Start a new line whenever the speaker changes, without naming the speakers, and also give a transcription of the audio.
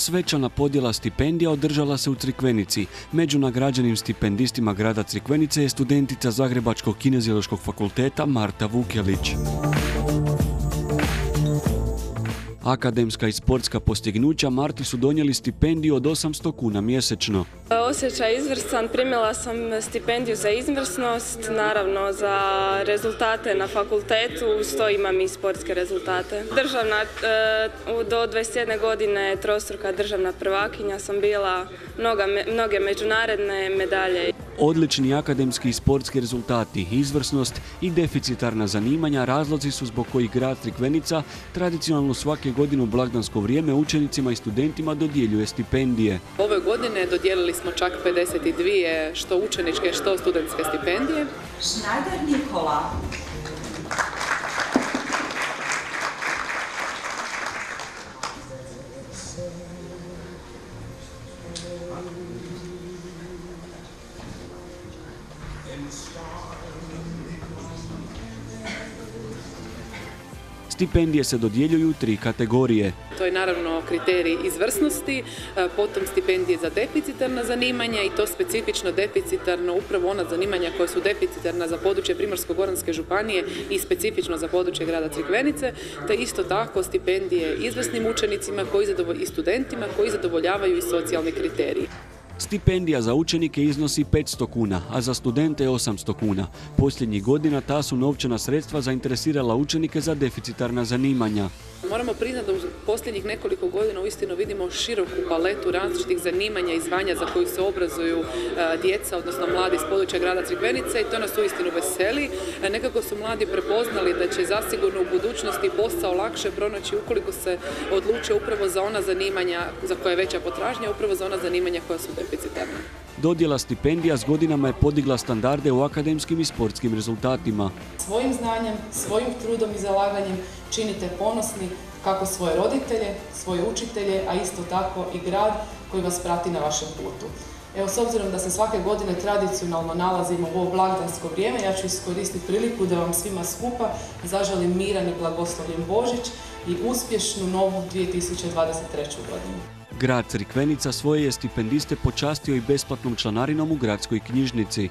Svečana podjela stipendija održala se u Crikvenici. Među nagrađenim stipendistima grada Crikvenice je studentica Zagrebačkog kineziološkog fakulteta Marta Vukelić. Akademska i sportska postignuća Marti su donijeli stipendiju od 800 kuna mjesečno.
Osjećaj izvrstan, primila sam stipendiju za izvrsnost, naravno za rezultate na fakultetu, sto imam i sportske rezultate. Državna, e, do 21 godine trostruka državna prvakinja sam bila, mnoge međunarodne medalje.
Odlični akademski i sportski rezultati, izvrsnost i deficitarna zanimanja razlozi su zbog kojih grad Trikvenica tradicionalno svake godine u blagdansko vrijeme učenicima i studentima dodjeljuje stipendije.
Ove godine dodijelili smo čak 52 što učeničke, što studentske stipendije. Schneider Nikola.
Stipendije se dodjeljuju u tri kategorije.
To je naravno kriterij izvrsnosti, e, potom stipendije za deficitarna zanimanja i to specifično deficitarno upravo ona zanimanja koja su deficitarna za područje Primorsko-Goranske županije i specifično za područje grada Crikvenice, te isto tako stipendije izvrsnim učenicima koji i studentima koji zadovoljavaju i socijalni kriteriji.
Stipendija za učenike iznosi 500 kuna, a za studente 800 kuna. Posljednjih godina ta su novčana sredstva zainteresirala učenike za deficitarna zanimanja.
Moramo priznati da u posljednjih nekoliko godina uistinu vidimo široku paletu različitih zanimanja i zvanja za koju se obrazuju e, djeca, odnosno mladi iz područja grada Crikvenice i to nas uistinu veseli. E, nekako su mladi prepoznali da će zasigurno u budućnosti posao lakše pronaći ukoliko se odluče upravo za ona zanimanja za koja je veća potražnja, upravo za ona zanimanja koja su deficitarna.
Dodjela stipendija s godinama je podigla standarde u akademskim i sportskim rezultatima.
Svojim znanjem, svojim trudom i zalaganjem činite ponosni kako svoje roditelje, svoje učitelje, a isto tako i grad koji vas prati na vašem putu. Evo, s obzirom da se svake godine tradicionalno nalazimo u ovo blagdansko vrijeme, ja ću iskoristiti priliku da vam svima skupa zaželim miran i blagoslovljen Božić i uspješnu novu 2023. godinu.
Grad Crikvenica svoje je stipendiste počastio i besplatnom članarinom u gradskoj knjižnici.